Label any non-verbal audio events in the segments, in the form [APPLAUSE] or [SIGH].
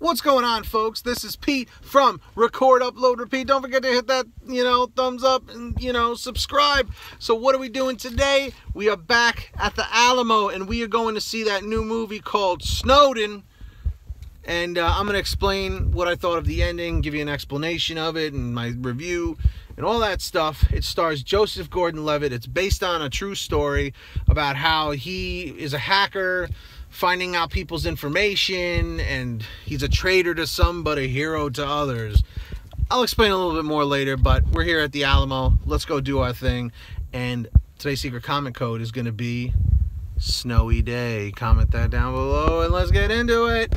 What's going on, folks? This is Pete from Record, Upload, Repeat. Don't forget to hit that, you know, thumbs up and, you know, subscribe. So what are we doing today? We are back at the Alamo, and we are going to see that new movie called Snowden. And uh, I'm going to explain what I thought of the ending, give you an explanation of it, and my review, and all that stuff. It stars Joseph Gordon-Levitt. It's based on a true story about how he is a hacker, finding out people's information and he's a traitor to some but a hero to others. I'll explain a little bit more later, but we're here at the Alamo. Let's go do our thing. And today's secret comment code is going to be snowy day. Comment that down below and let's get into it.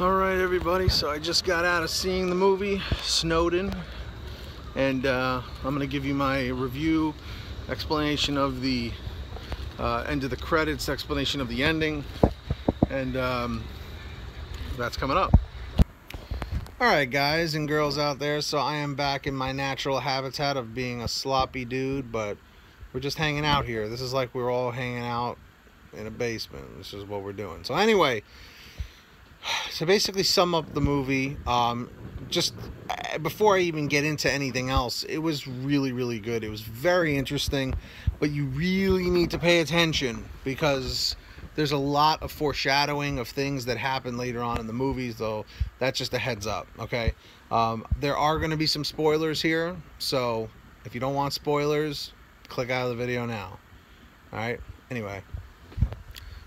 All right, everybody. So I just got out of seeing the movie Snowden, and uh, I'm going to give you my review, explanation of the uh, end of the credits, explanation of the ending, and um, that's coming up. All right, guys and girls out there. So I am back in my natural habitat of being a sloppy dude, but we're just hanging out here. This is like we're all hanging out in a basement. This is what we're doing. So anyway [SIGHS] to basically sum up the movie um, just uh, before i even get into anything else it was really really good it was very interesting but you really need to pay attention because there's a lot of foreshadowing of things that happen later on in the movies though that's just a heads up okay um, there are going to be some spoilers here so if you don't want spoilers click out of the video now. All right anyway.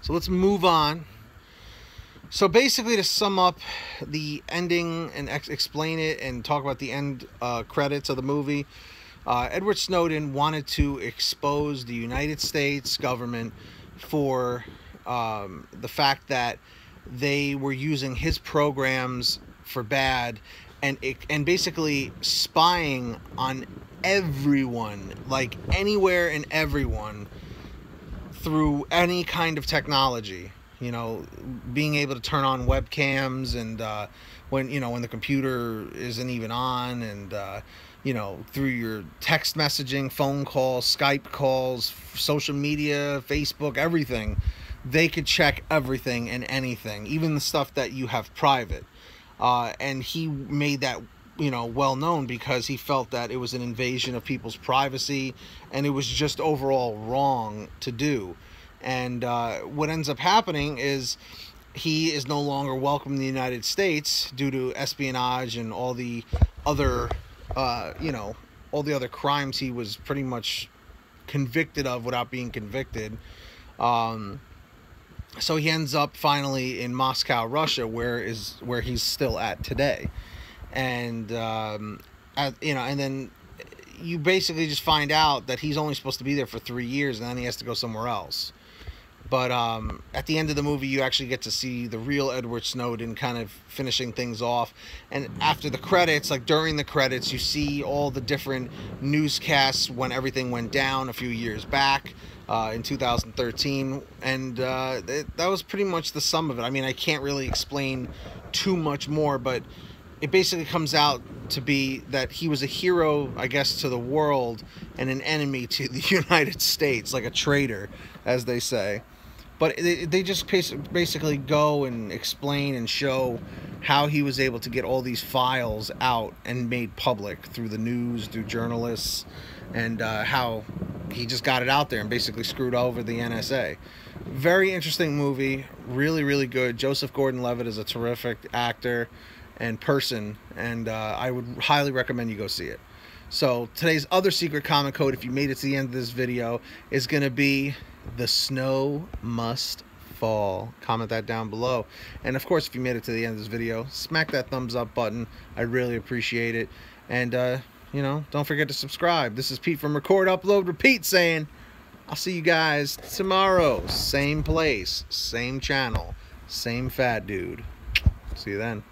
So let's move on. So basically, to sum up the ending and ex- explain it and talk about the end uh, credits of the movie, uh, Edward Snowden wanted to expose the United States government for um, the fact that they were using his programs for bad and and basically spying on everyone, like anywhere and everyone, through any kind of technology you know being able to turn on webcams and uh, when you know when the computer isn't even on and uh, you know through your text messaging phone calls skype calls social media facebook everything they could check everything and anything even the stuff that you have private. Uh, and he made that you know well known because he felt that it was an invasion of people's privacy and it was just overall wrong to do and uh, what ends up happening is he is no longer welcome in the United States due to espionage and all the other, uh, you know, all the other crimes he was pretty much convicted of without being convicted. Um, so he ends up finally in Moscow, Russia, where is where he's still at today, and um, at, you know, and then you basically just find out that he's only supposed to be there for three years, and then he has to go somewhere else. But um, at the end of the movie, you actually get to see the real Edward Snowden kind of finishing things off. And after the credits, like during the credits, you see all the different newscasts when everything went down a few years back uh, in 2013. And uh, it, that was pretty much the sum of it. I mean, I can't really explain too much more, but it basically comes out to be that he was a hero, I guess, to the world and an enemy to the [LAUGHS] United States, like a traitor, as they say but they, just basically go and explain and show how he was able to get all these files out and made public through the news, through journalists, and uh, how he just got it out there and basically screwed over the NSA. Very interesting movie, really, really good. Joseph Gordon-Levitt is a terrific actor and person, and uh, I would highly recommend you go see it. So today's other secret comment code, if you made it to the end of this video, is going to be the snow must fall. Comment that down below. And of course, if you made it to the end of this video, smack that thumbs up button. I really appreciate it. And, uh, you know, don't forget to subscribe. This is Pete from Record, Upload, Repeat saying, I'll see you guys tomorrow. Same place, same channel, same fat dude. See you then.